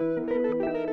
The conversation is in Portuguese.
Música